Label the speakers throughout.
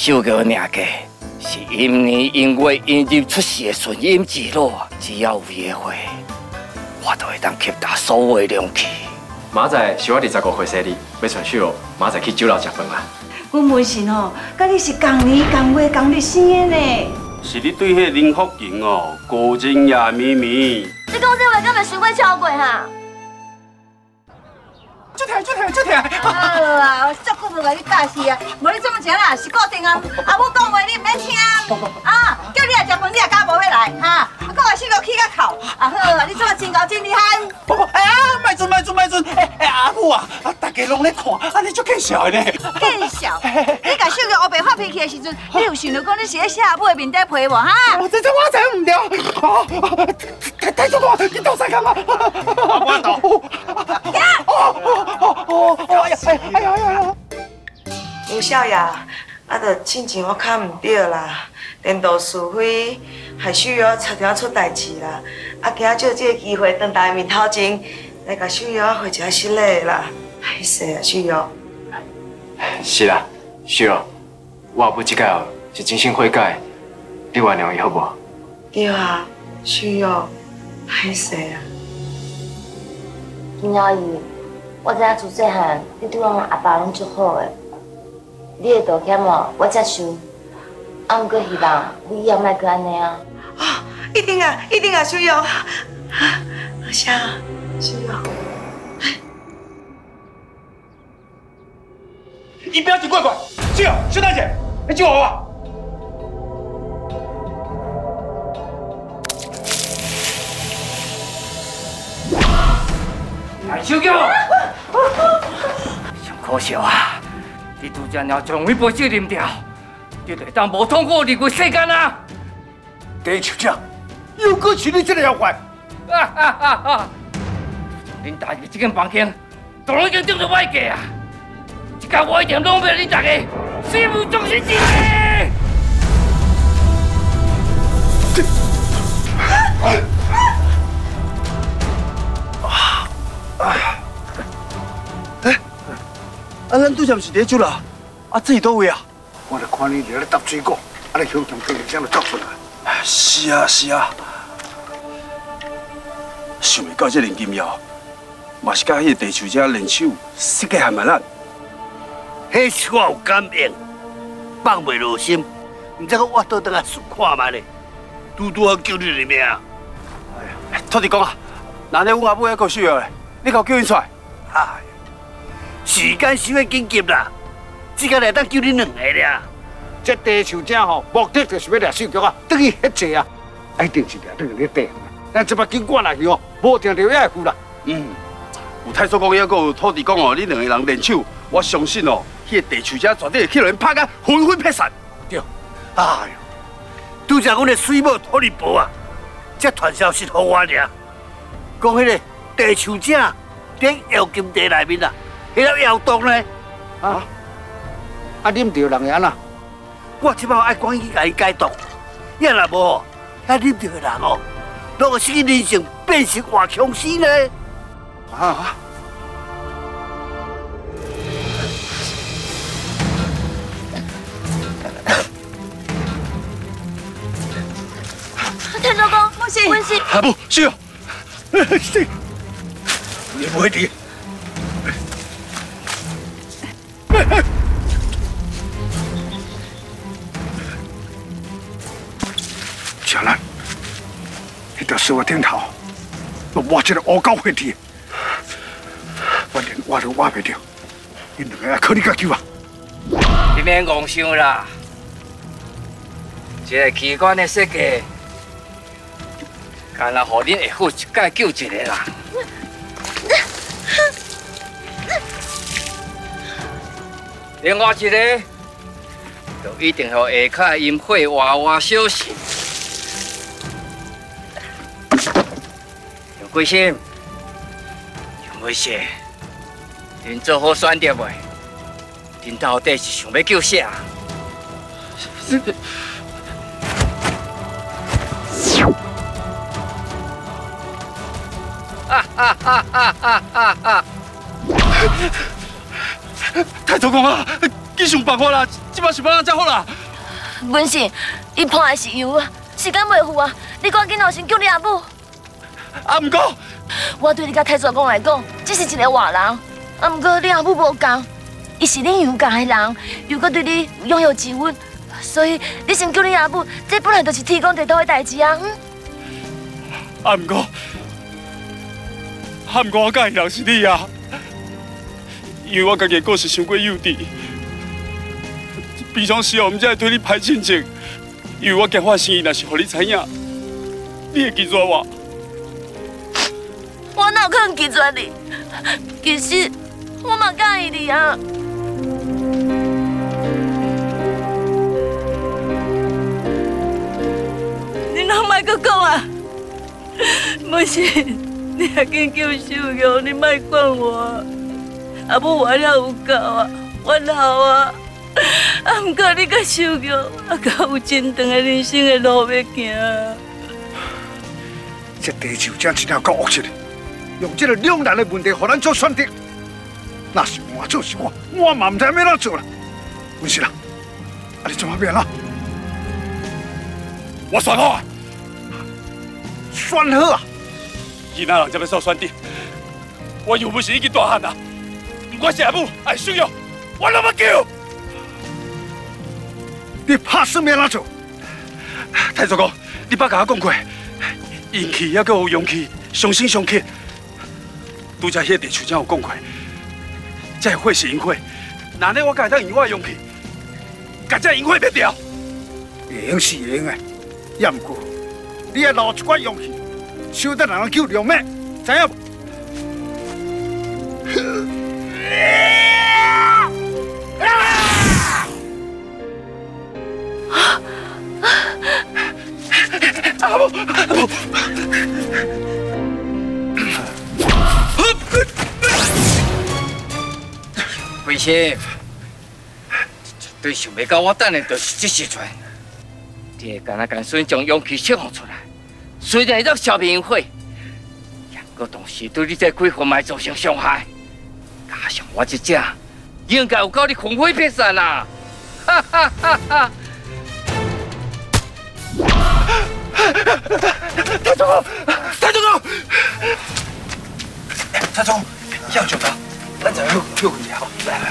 Speaker 1: 但小哥娘家是今年因为引入出世的顺音之路，只要有约会，我都会当吸达所有的凉气。
Speaker 2: 明仔是我二十五岁生日，要传秀哦，明仔去酒楼食饭啦。
Speaker 3: 阮文信哦，甲你是同年同月同日生的呢。
Speaker 4: 是你对迄林福英哦，高情也绵绵。
Speaker 5: 你讲这话敢袂伤过超过哈？
Speaker 6: 就听就听就听。
Speaker 3: 好啊，足久无甲你教示啊，无你怎么情啦？是固定啊，阿母讲话你唔免听啊，叫你来食饭，你也敢无要来哈？啊，讲话四个起个口，啊好，你怎么真高真厉害？
Speaker 6: 不不，哎呀，卖准卖准卖准，哎哎阿母啊，啊大家拢咧看，啊你足见笑的呢。
Speaker 3: 见笑，你甲小玉黑白发脾气的时阵，你有想到讲你是咧写阿母的面底皮无哈？
Speaker 6: 我这这我真唔对，啊，太太错了，你倒三干嘛？
Speaker 4: 我倒。
Speaker 6: 哦哦哦哦，哎呀哎哎呀哎呀！
Speaker 7: 吴少爷，啊，着亲情我看唔对啦，颠倒是非，害秀瑶差点出代志啦。啊，今仔借这个机会，当大家面头前来甲秀瑶回一下失礼啦，歹势啊，秀瑶。
Speaker 2: 是啦，秀儿，我后尾这届哦是真心悔改，你原谅伊好不？
Speaker 7: 对啊，秀瑶，歹势啊。
Speaker 5: 金阿姨，我知影自细汉你对阮阿爸拢足好的，你的道歉哦，我接受。啊，毋过希望你以后莫搁安尼啊。
Speaker 7: 啊，一定啊，一定啊，秀瑶。啊，啥？秀瑶。
Speaker 6: 你不要紧怪怪，秀，秀大姐，救我吧。
Speaker 1: 来小叫，上可惜啊！你拄只鸟将一杯酒啉掉，你就当无痛苦离开世间啊！
Speaker 6: 地球长，又搁是你这个妖怪！
Speaker 1: 哈哈哈哈！恁大家这间房间，都已经订到我家啊！这间我一定拢俾恁大家死无葬身之地！
Speaker 6: 哎，啊，咱拄则毋是伫酒楼，啊，这是倒位啊？我著看你伫咧搭水果，啊，你香香香香就走出来。是啊是啊，想袂到这林金耀，嘛是甲迄个地球者联手，设计还蛮咱。
Speaker 8: 迄是我有感应，放袂落心，毋知我倒倒来数看嘛咧，拄拄好救你的命。
Speaker 6: 哎呀，托你讲啊，那呢，阮阿母还够需要咧，你甲我叫因出来。
Speaker 8: 哎，时间伤个紧急啦，只个来当救你两个俩。
Speaker 6: 这地球者吼，目的就是要掠手脚啊，等于迄济啊，一定是掠等于咧地。咱这把紧赶来去哦，无定着也会负啦。嗯，有太叔公也有土地公哦，你两个人联手，我相信哦，迄个地球者绝对会去人拍甲魂飞魄散。
Speaker 8: 对，哎呦，拄则阮的水母土地婆啊，这传消息互我尔，讲迄个地球者伫妖金地内面啊，迄个妖毒呢？
Speaker 6: 啊，啊，啉着人安啦。
Speaker 8: 我即摆爱赶紧甲伊解毒，要若无，遐啉着的人哦，拢会使人性变成活僵尸呢。
Speaker 6: 啊！
Speaker 5: 太叔公，
Speaker 3: 我是
Speaker 5: 温馨。
Speaker 6: 啊不，是哦，是，你不会的。小兰，迄条树的顶头，有挖一个乌狗血体，我连挖都挖不着，你两个靠你家救啊！
Speaker 1: 你免戆想啦，这个机关的设计，干那互恁会好一解救一个啦。另外一个，就一定要下卡阴火娃娃小心。贵心，杨贵心，恁做好选择未？恁到底是想要救谁？啊哈哈哈哈哈哈！
Speaker 6: 太祖公啊，你想办法啦！即摆想办法才好啦？
Speaker 5: 文信，伊破的是油啊，时间袂赴啊，你赶紧后先救你阿母。
Speaker 6: 啊，毋过。
Speaker 5: 我对你甲太祖公来讲，只是一个外人，啊，毋过你阿母无共，伊是恁娘家的人，又搁对你拥有之恩，所以你先叫你阿母，这本来就是天公地道的代志啊。嗯。
Speaker 6: 啊，毋过，啊，毋过我介意人是你啊，因为我家己个是伤过幼稚，平常时候毋才会对你歹亲情，因为我惊我的生意若是互你知影，你会记住我。
Speaker 5: 我哪有可能拒绝你？其实我嘛介意你啊。你哪莫搁讲啊？不是，你也紧救秀玉，你莫管我。阿母我了有够啊，我老啊。啊，毋过你甲秀玉，啊，敢有真长的人生的路要行。
Speaker 8: 这地球真真够恶劣的，用这个两难的问题，互咱做选择。那是我做是我，我嘛唔知要怎做啦。文是啦，啊你做乜变啦？
Speaker 6: 我选好啊，
Speaker 8: 选好啊！
Speaker 6: 伊那人才要受选择，我又不是已经大汉啦，我是阿母爱秀玉，我那么救。
Speaker 8: 你拍算要怎做？
Speaker 6: 太祖公，你捌甲我讲过，勇气还阁有勇气，相信相克。拄则迄个地球才有讲过，这火是因火，哪能我敢当用我的勇气，甲这因火灭掉？
Speaker 8: 会用是会用的，也毋过你要留一寡勇气，少得人救良命，知影无？
Speaker 6: 阿母，阿母。
Speaker 1: 贵姓？绝对想要到我等的，就是这时阵。你会干那干孙将勇气释放出来，虽然会让消灭火，也不过同时对你这鬼魂埋造成伤害。加上我这只，应该有够你魂飞魄散啦！哈哈哈哈！
Speaker 6: 太祖公，太祖公，太祖公，要救他，咱就救救回去好。来来来，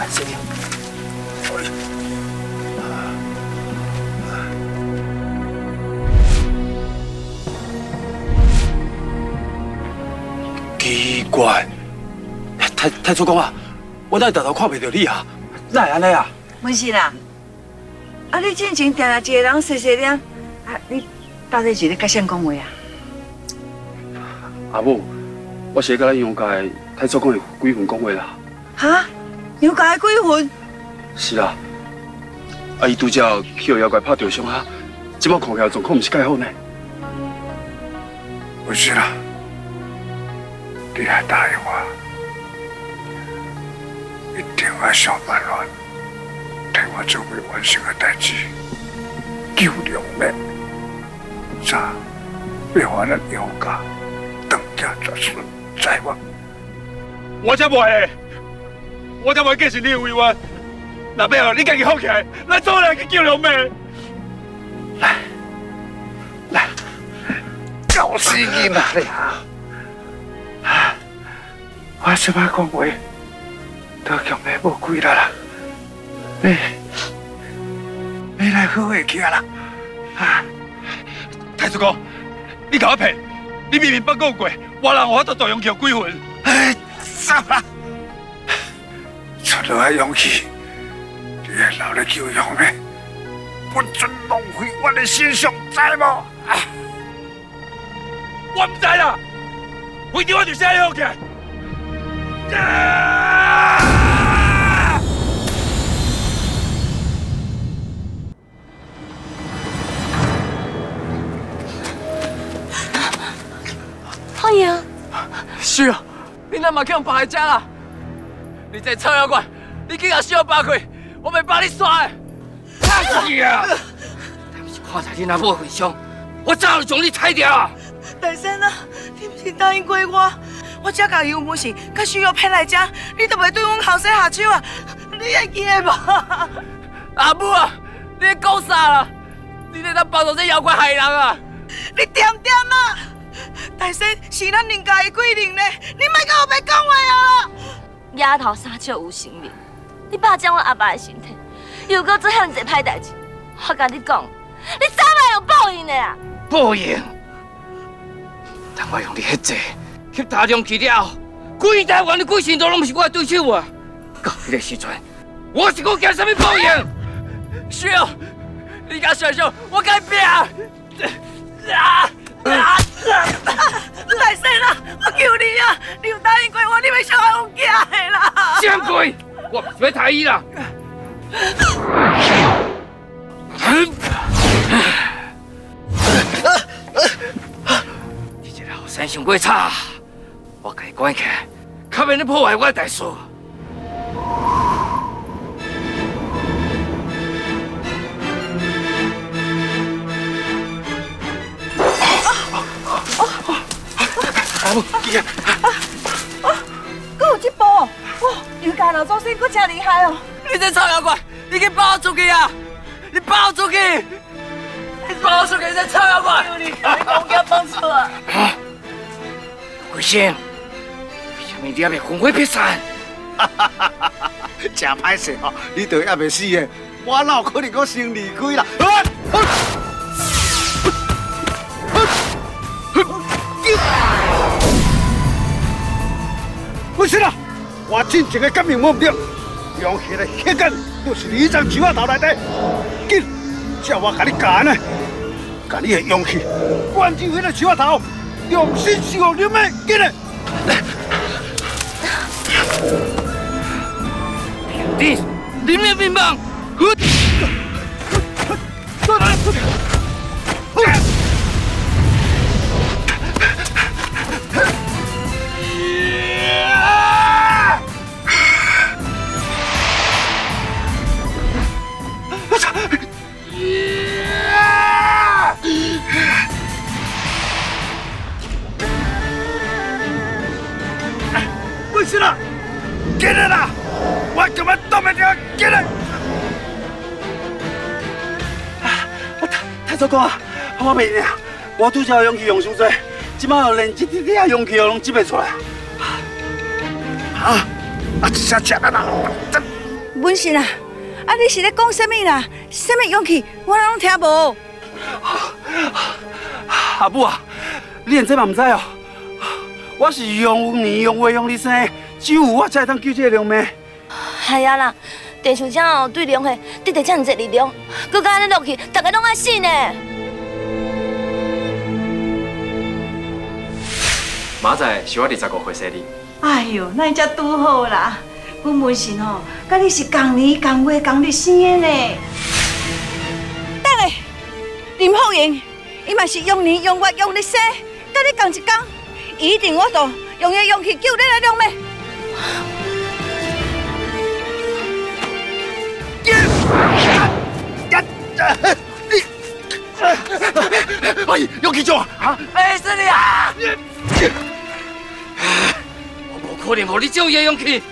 Speaker 6: 来，谢谢。奇怪，太太祖公啊，我哪会常常看袂到你啊？哪会安尼啊？
Speaker 3: 文信啊，啊你进前定定一个人细细念，啊你到底是咧甲谁讲话啊？
Speaker 6: 阿母，我是跟咱杨家的太祖公的鬼魂讲话啦。
Speaker 3: 哈？妖怪的鬼魂？
Speaker 6: 是啦，啊伊拄则去互妖怪拍着伤啊，即摆看起来状况毋是介好呢。
Speaker 8: 不是啦，你还答应我，一定要想办法替我做未完成的代志，救良命，啥别还了妖怪，等家作孙，知无？
Speaker 6: 我才不会，我才不会继承你的委婉。那要后你家己好起来，咱做人去救良命。来，来，
Speaker 8: 搞死你嘛你啊！我即摆讲话都强要无鬼啦啦，你你来好会起啊啦！啊，
Speaker 6: 太叔公，你给我骗！你明明捌讲过，我人有法度大勇气鬼魂。
Speaker 8: 哎，走啦！出来勇气，
Speaker 6: 的教育呢，不准浪费我的心上，知无？
Speaker 9: 我唔知啦，为着我就写起来。
Speaker 5: 阿爷，
Speaker 1: 是啊，你那么强把家啦？你这臭妖怪，你竟然需要八开，我没把你杀的。是啊，但是看在你那母份上，我早就将你杀掉。
Speaker 7: 大仙啊，你不是答应过我，我这家有本事，甲需要骗来这，你都袂对阮后生下手啊？你会记得无？
Speaker 1: 阿母啊，你在讲啥啦？你在那帮助这妖怪害人啊？
Speaker 7: 你点点啊！大仙是咱人家的规定呢，你莫跟我白讲话啊！
Speaker 5: 丫头三笑有性命，你霸占我阿爸的身体，又搁做遐济歹代志，我跟你讲，你早晚有报应的啊！
Speaker 1: 报应？但我用你迄济去大量去了，规台湾的鬼神都拢不是我的对手啊！到迄个时阵，我是讲惊什么报应？小，你敢想想，我该拼！啊
Speaker 7: 啊！大仙啊，我求你啊，你有答应过我，你要小孩有囝的啦！
Speaker 1: 什鬼？我不是要太医啦！你这个后生想过差，我甲你关起来，较免你破坏我的大事。
Speaker 3: 阿母，你看，哦，搁有这部哦，哇，尤家老祖先搁真厉害哦！
Speaker 1: 你这臭妖怪，你给包出去啊！你包出去！你包出去！这臭妖怪！
Speaker 7: 你讲给放出来！
Speaker 1: 鬼仙，为什么你还没魂飞魄散？
Speaker 6: 哈哈哈哈哈！真歹势哦，你都还没死的，我哪有可能搁先离开啦？是啦，我真正的革命目标，用起来血根都是你张树仔头内底，紧，叫我甲你干呢，甲你的勇气，关进你个树仔头，用心修炼的，紧嘞！
Speaker 1: 你，你灭乒乓！
Speaker 6: 不紧嘞啦！我今晚倒袂掉，紧嘞！
Speaker 4: 我太太糟糕啊！我袂了，我拄则勇气用伤多，即摆连一滴滴勇气拢挤袂出来。
Speaker 6: 啊！啊！一下吃啦啦！
Speaker 3: 文信啊，啊你是咧讲什么啦？什么勇气？我拢听无。
Speaker 4: 阿母啊，你连这嘛唔知哦？我是用年用月用你生，只有我才当救这个龙妹。
Speaker 5: 系啊啦，地球上哦对龙的得得这样子力量，佮安尼落去，大家拢爱死呢。
Speaker 2: 明仔是我二十五岁生日。
Speaker 3: 哎呦，那才拄好啦！阮文信哦，甲你是同年同月同日生的呢。等下，林凤英，伊嘛是用年用月用日生，甲你同一天，一定我都用个勇气救你的龙妹。
Speaker 6: 哎，勇气做啊！
Speaker 1: 哎，是你啊！我无可能无你这种勇气。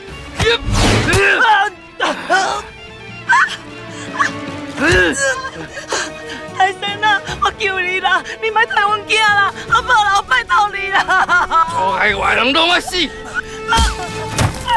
Speaker 7: 大神啊，我求你啦，你莫太阮囝啦，阿婆啦，我拜托你啦！
Speaker 1: 人拢要死！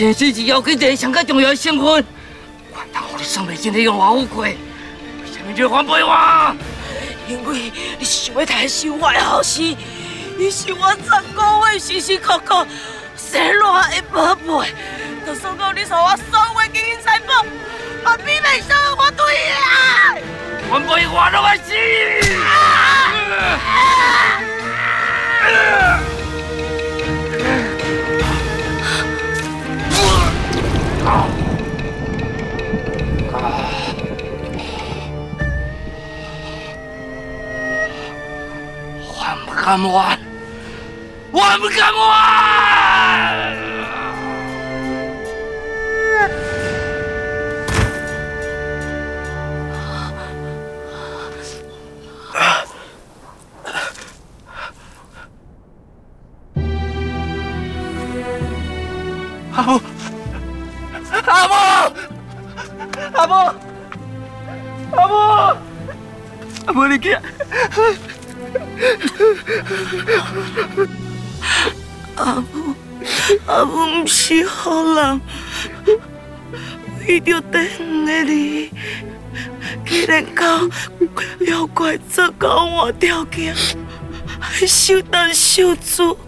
Speaker 1: 前世是要紧一个上较重要的身份，管他我你的用我有过，为什么就反背我？
Speaker 5: 因为你是想要抬收我的后事，你是我十个月辛辛苦苦生落的宝贝，就算讲你送我所有的金银财宝，也比袂上我对你爱。
Speaker 1: 反背我都会死！敢玩，还不敢玩！
Speaker 4: 阿母，阿母，阿母，阿母，阿母你起来！
Speaker 5: 阿母，阿母不是好人，为着地远的你，竟然到妖怪做高换条件，还受难受主，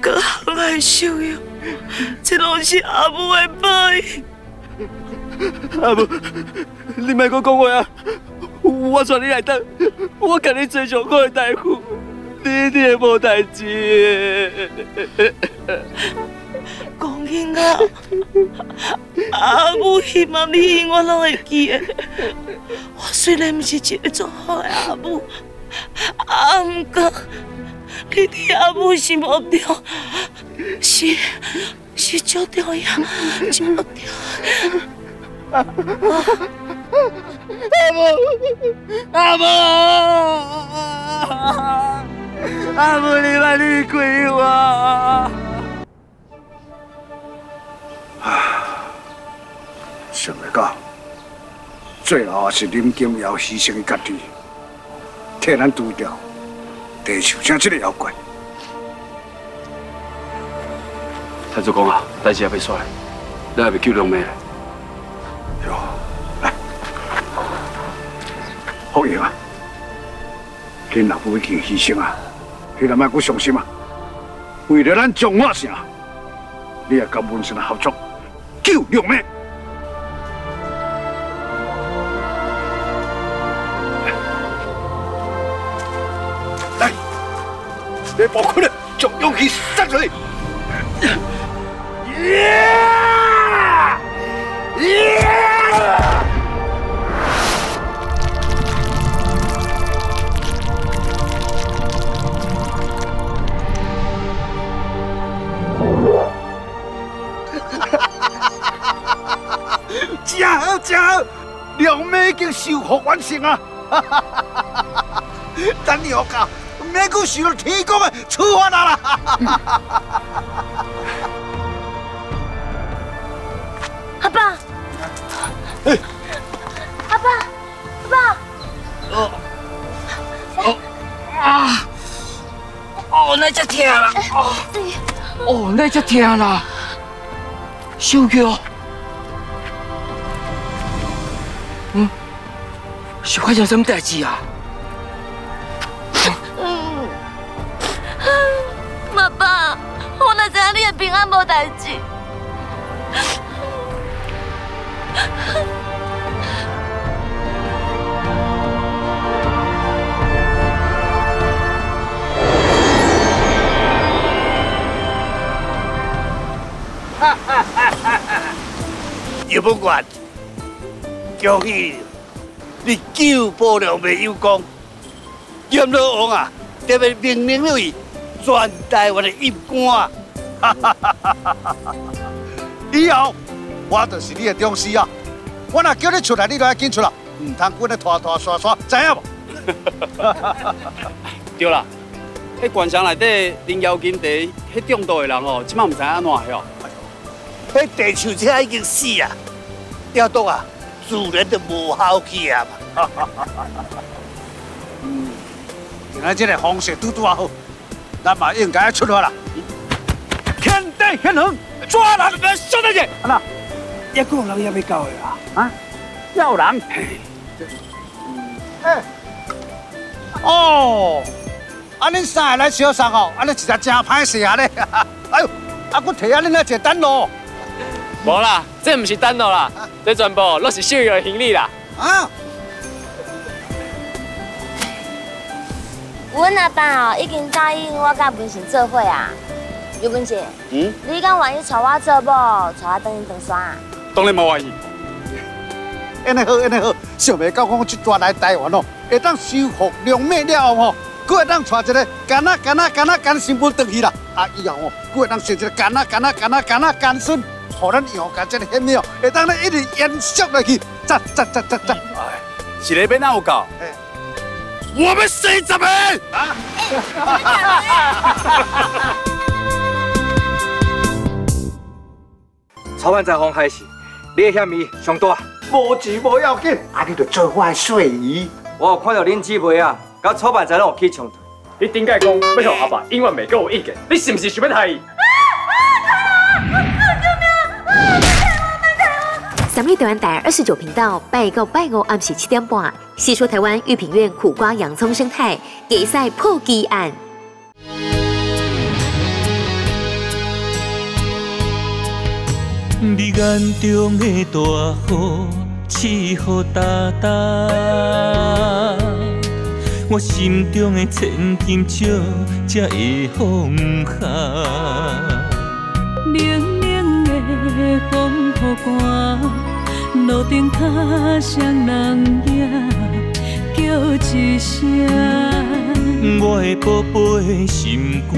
Speaker 5: 搁陷害受用，这拢是阿母的报应。
Speaker 4: 阿母，你莫搁讲话啊！我带你来等，我甲你做上好的大夫，你一定会无代志的。
Speaker 5: 讲紧啊，阿母希望你永远拢会记得。我虽然不是一个做好的阿母，啊，不过你对阿母是目中，是是足重要，足重要。
Speaker 4: 阿母，阿母，阿母，你莫离开我！
Speaker 6: 想袂到，最后也是林金瑶牺牲伊家己，替咱除掉地球上这个妖怪。
Speaker 2: 太祖公啊，代志也未煞，咱还未救龙妹。
Speaker 6: 哟，好爷啊！恁老父已经牺牲啊，你若莫阁伤心啊！为了咱中华城，你也跟文生合作救龙妹。来，你包括了，将勇气撒出去！耶！耶！修复完成啊！等你好搞，免阁受到天公的处罚啦！
Speaker 5: 阿爸，阿爸，阿爸，
Speaker 1: 哦，哦，啊！哦，那只疼啦！哦，哦，那只疼啦！小玉，是发生什么代志啊？
Speaker 5: 嗯，爸爸，我哪知影你的平安无代志？
Speaker 8: 叶不管，恭喜你，你救不了未有功。阎罗王啊，特别命令你全台湾的一官。
Speaker 6: 哈哈哈以后我就是你的上司啊！我若叫你出来，你就要紧出来，唔通滚咧拖拖刷刷，知影无？
Speaker 4: 对啦，迄官场内底啉妖精茶，迄中毒的人哦，即摆唔知安怎哟。
Speaker 8: 迄地球车已经死啊，调动啊，自然就无效去啊嘛。
Speaker 6: 嗯，今仔这个风势拄拄啊好，咱嘛应该出发啦。天来现人，抓人！
Speaker 9: 小大姐，
Speaker 6: 啊那，一个人也未到的啊！啊，要人。哎，哦，啊，恁三个来小送哦，啊，恁实在真歹势啊咧！哎呦，啊，我提啊恁那一单咯。
Speaker 10: 无啦，这毋是单路啦，这全部拢是秀友的行李啦。
Speaker 6: 啊，
Speaker 11: 阮阿爸哦已经答应我甲文成做伙啊。刘文姐，
Speaker 6: 嗯，
Speaker 11: 你敢愿意娶我做某，娶我等于长山啊？
Speaker 6: 当然无愿意。安尼好，安尼好，想袂到讲这转来台湾哦，会当收复良美了后吼，佫会当娶一个囡仔囡仔囡仔干新妇回去啦。啊，以后哦，佫会当生一个囡仔囡仔囡仔囡仔干孙，互咱以后甲这个险哦，会当咧一直延续落去。赞赞赞赞赞！
Speaker 9: 是咧要哪有搞？我们生十个。
Speaker 12: 操办在方开始，你的嫌疑上大。
Speaker 6: 无钱无要紧，啊，你就做我的睡衣。
Speaker 12: 我有看到恁姊妹啊，甲操办在拢有起冲突。
Speaker 10: 你顶解讲要向阿爸永远袂给我意见？你是不是想要害伊？
Speaker 13: 三立台湾台二十九频道，拜告拜五暗时七点半，细说台湾玉品院苦瓜洋葱生态比赛破基案。
Speaker 14: 你眼中的大雨，刺雨哒哒，我心中的千金石才会放下。
Speaker 5: 冷冷的风雨寒，路顶脚双人影叫一声。
Speaker 14: 我的宝贝心肝。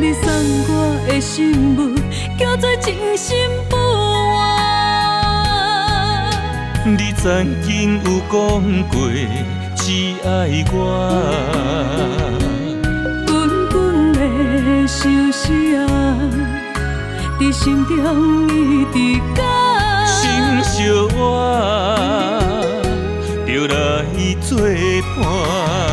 Speaker 5: 你送我的信物，叫做情深不换。
Speaker 14: 你曾经有讲过只爱我，
Speaker 5: 滚滚的相思啊，在心中一直讲。
Speaker 14: 心相偎，就来作伴。